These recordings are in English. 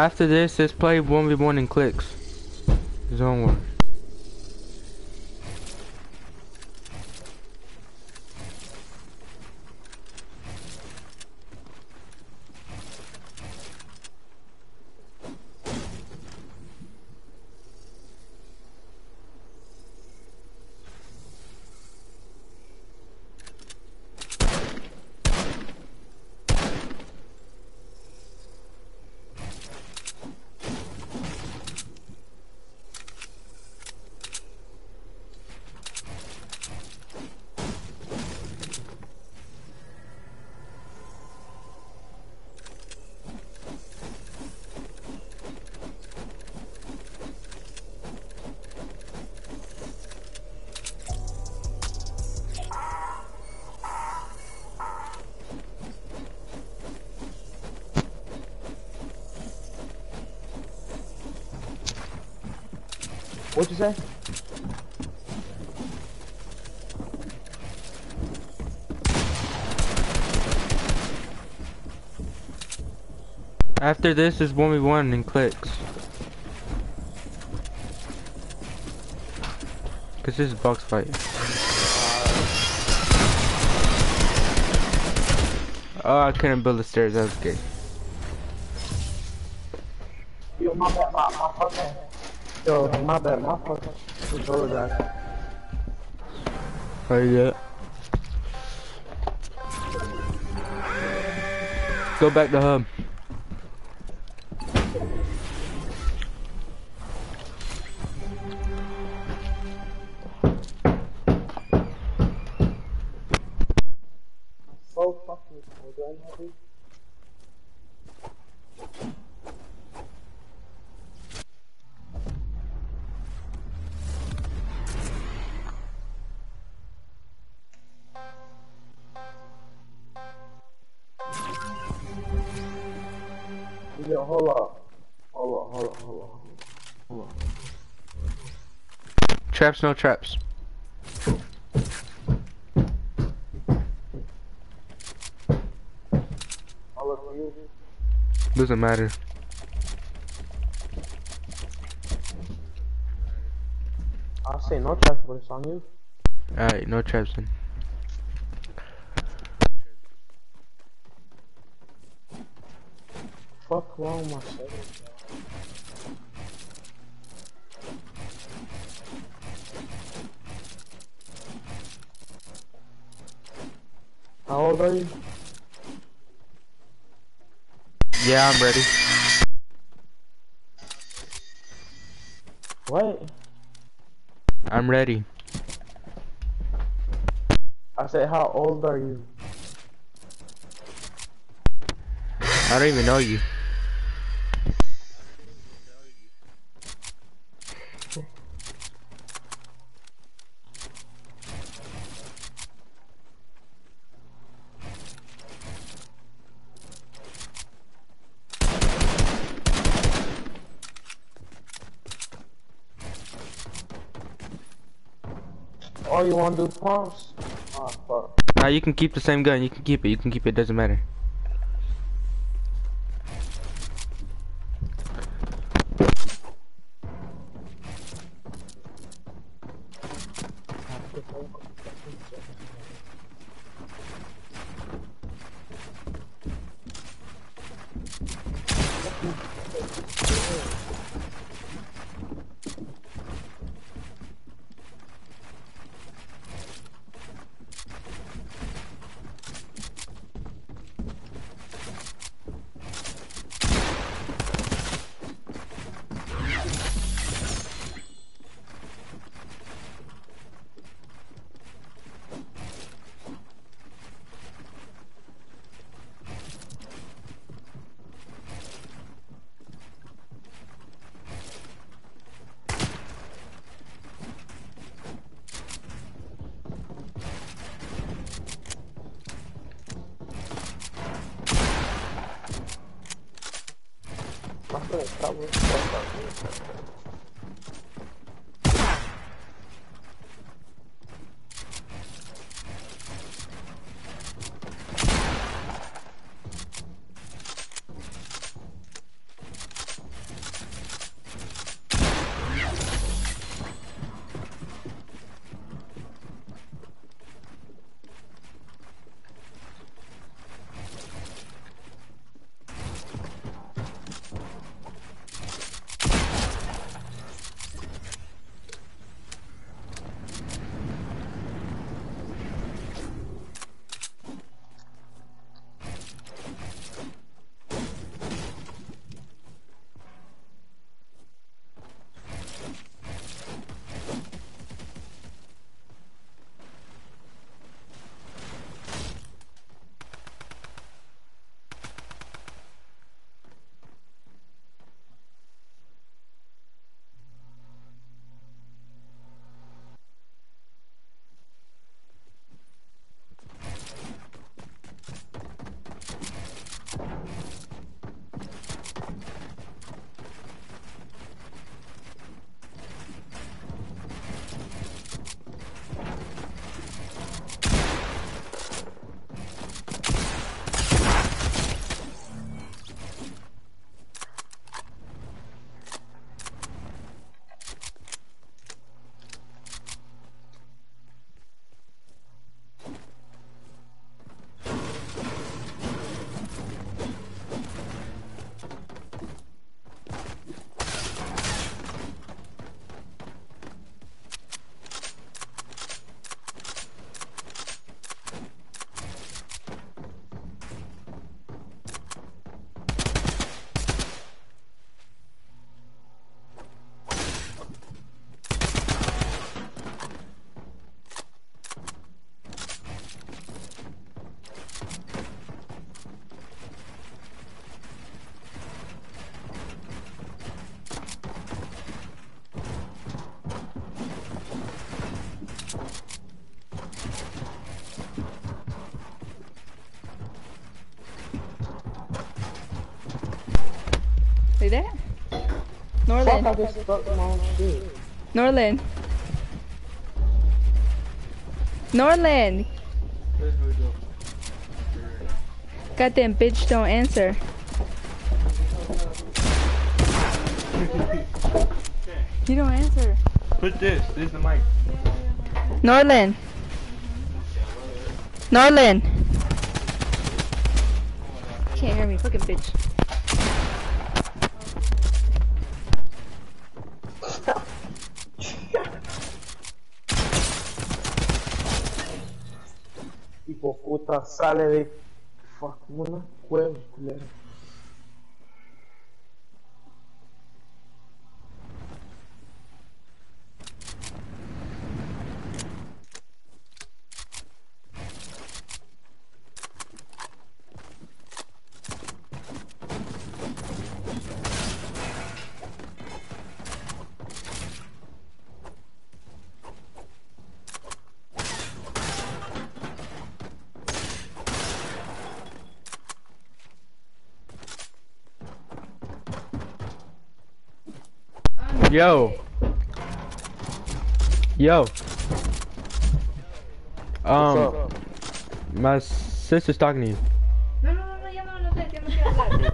After this, let's play 1v1 in clicks. Zone war. What'd you say? After this is 1v1 and clicks. Cause this is box fight. Oh, I couldn't build the stairs, that was good. Yo, my bad, my, fucking. Controller died. Oh yeah. Go back to hub. So fucking Traps, no traps. Hold up, you. Doesn't matter. I say no traps, but it's on you. Alright, no traps then. Fuck wrong How are you? Yeah, I'm ready. What? I'm ready. I said, how old are you? I don't even know you. Oh, do pumps? Ah, fuck. Now you can keep the same gun. You can keep it. You can keep it. Doesn't matter. I'm gonna cover the fuck up. that? Fuck, I Norland. just stuck my own shit. Norland. Norland. Goddamn bitch don't answer. You don't answer. Put this. This is the mic. Norland. Norland. Can't hear me, fucking bitch. Puta sale de. Fuck, una huevo, culero. Yo. Yo. Um, up? my sister's talking to you. No, no, no, no, ya no, no te, ya no quiero hablar.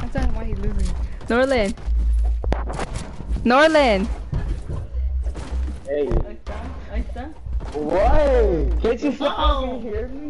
I'm telling why he's losing. Norland. Norland. Hey, Ahí está, ahí está. what? Can't you fucking hear me?